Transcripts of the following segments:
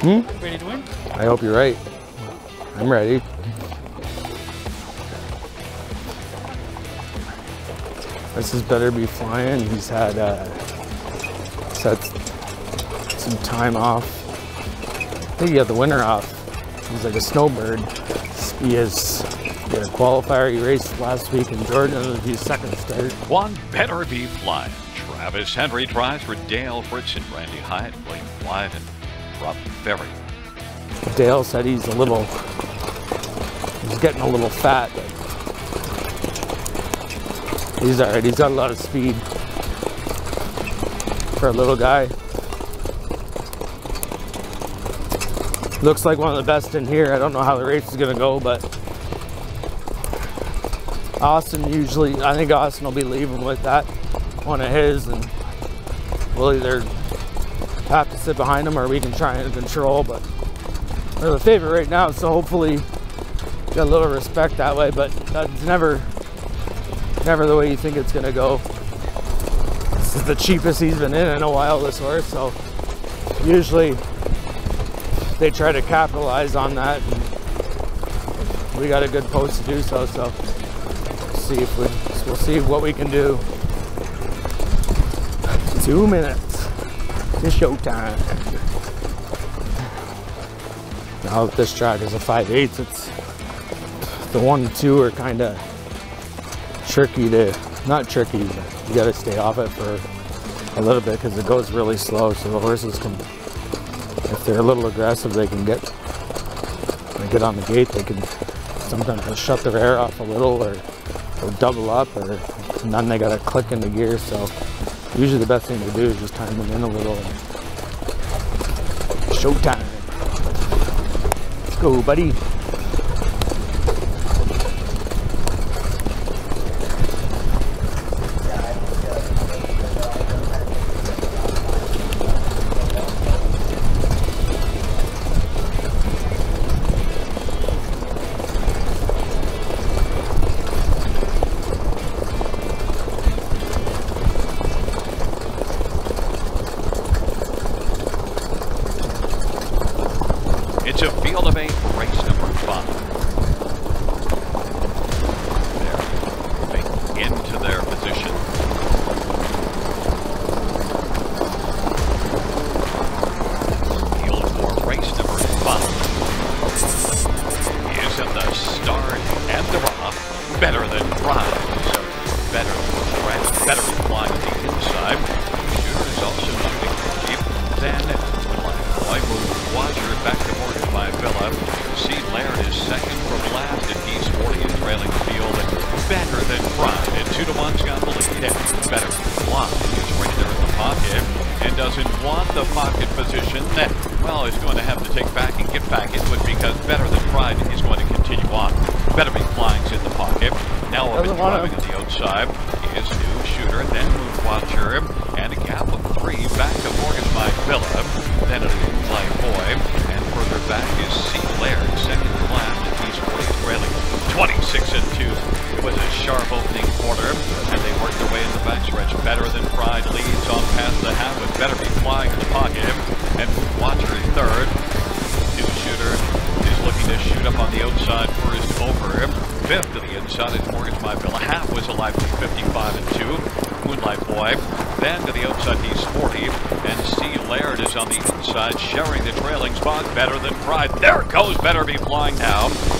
Hmm? Ready to win? I hope you're right. I'm ready. This is Bettorbeflyin. He's had uh, had some time off. I think he got the winter off. He's like a snowbird. He is got a qualifier. He raced last week in Jordan. It'll his second start. One Bettorbeflyin. Travis Henry tries for Dale Fritz and Randy Hyatt, Blaine White, Rob Ferry. Dale said he's a little, he's getting a little fat. he's all right. He's got a lot of speed for a little guy. Looks like one of the best in here. I don't know how the race is gonna go, but Austin usually, I think Austin will be leaving with that one of his, and we'll either have to sit behind them or we can try and control. But we're the favorite right now, so hopefully get a little respect that way. But that's never, never the way you think it's gonna go. This is the cheapest he's been in in a while, this horse. So usually they try to capitalize on that. we got a good post to do so. So see if we, we'll see what we can do. Two minutes. It's showtime. Now that this track is a 5 8 it's the one and two are kind of tricky to, not tricky, but you got to stay off it for a little bit because it goes really slow. So the horses can, if they're a little aggressive, they can get, they get on the gate, they can sometimes they'll shut their air off a little or, or double up or then they got to click into gear. So Usually the best thing to do is just time them in a little. Showtime. Let's go, buddy. better than drive. doesn't want to. the outside is new shooter, then move watcher, and a gap of three back to Morgan's by Villa, then it is Playboy, and further back is C. Second to last, he's fourth railing. 26 and 2. It was a sharp opening quarter, and they worked their way in the backstretch. Better than Pride leads on past the half, but better be flying in the pocket. And Watcher in third on the outside for his over. Fifth to the inside is Morgan's My a Half was alive with 55 and 2. Moonlight Boy. Then to the outside, he's 40. And C. Laird is on the inside, sharing the trailing spot. Better than Pride. There goes Bettorbeflyin now.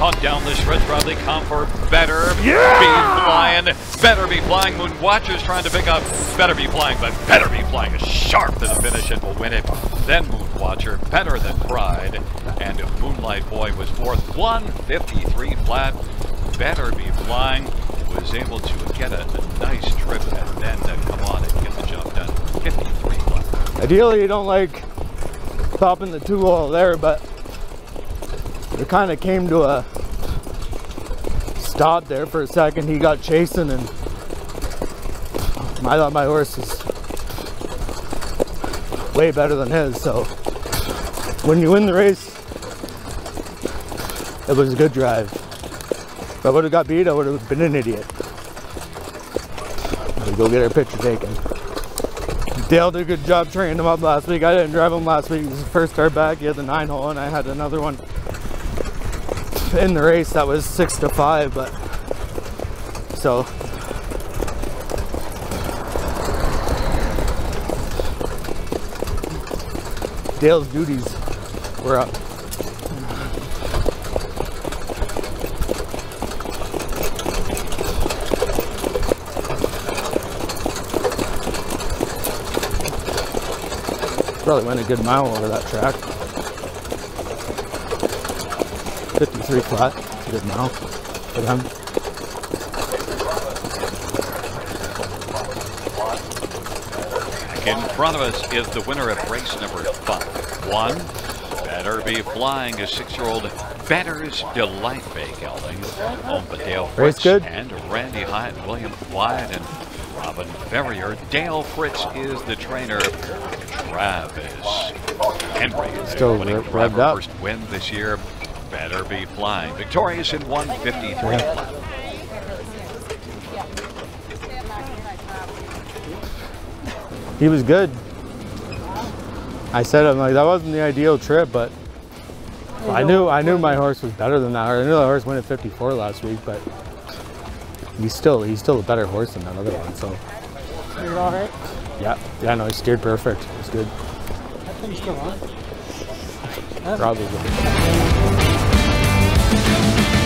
On down the stretch, Bradley for better yeah! be flying, Bettorbeflyin. Moon Watcher's trying to pick up, Bettorbeflyin, but Bettorbeflyin is sharp to the finish and will win it. Then Moon Watcher, better than Pride, and Moonlight Boy was fourth, 153 flat. Better be flying, was able to get a, a nice trip and then uh, come on and get the job done. 53 flat. Ideally, you don't like popping the two hole there, but it kind of came to a stop there for a second. He got chasing, and I thought my horse was way better than his. So when you win the race, it was a good drive. If I would have got beat, I would have been an idiot. We go get our picture taken. Dale did a good job training him up last week. I didn't drive him last week. It was the first start back. He had the nine hole, and I had another one in the race that was six to five. But so Dale's duties were up. Probably went a good mile over that track. 53 flat, it's a good mile for them. Back in front of us is the winner of race number five. One, Bettorbeflyin, a six-year-old Bettor's Delight Bay gelding. Owned by Dale Fritz good? and Randy Hyatt, William Wyatt, and Robin Ferrier. Dale Fritz is the trainer. Travis Henry is Still the winning re- driver. revved up. First win this year. Bettorbeflyin. Victorious in 153 Yeah. flat. He was good. I said I'm like that wasn't the ideal trip, but I knew I knew my horse was better than that. I knew the horse went at 54 last week, but he's still he's still a better horse than that other one. So You're all right. yeah, yeah, no, he steered perfect. It was good. That thing's still on. Probably. Thank you.